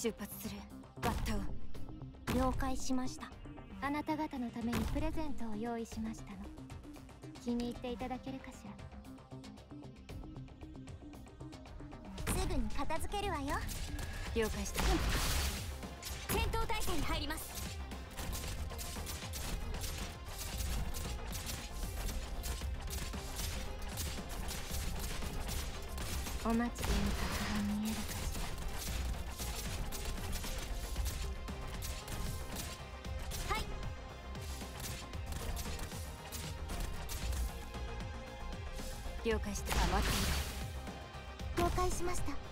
出発する。バッタを了解しました。あなた方のためにプレゼントを用意しましたの。気に入っていただけるかしら。すぐに片付けるわよ。了解した、戦闘態勢に入ります。お待ちで見たが見えるか了解しっている了解しました。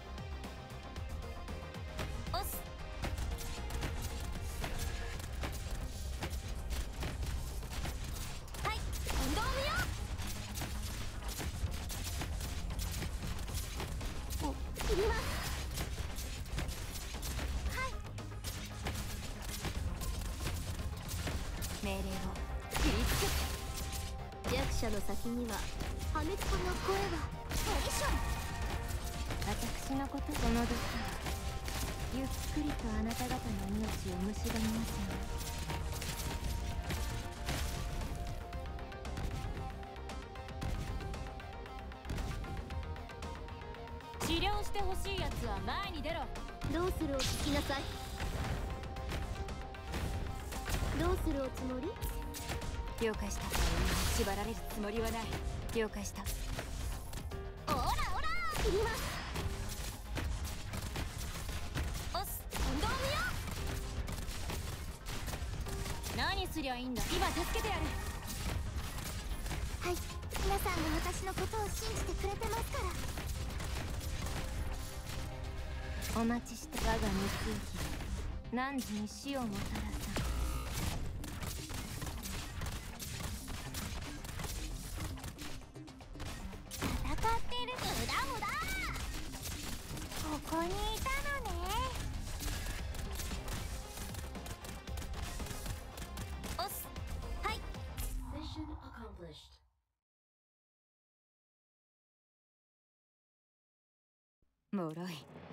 者の先には破滅声はポジション私のことその時ゆっくりとあなた方の命を蝕みますよ治療してほしいやつは前に出ろ。どうするお聞きなさいどうするおつもり了解した縛られるつもりはない了解したりますおす運動見よ何すりゃいいんだ今助けてやるはい皆さんが私のことを信じてくれてますからお待ちして我が熱意何時に死をもたらすこにいたのね。おすはい。もろい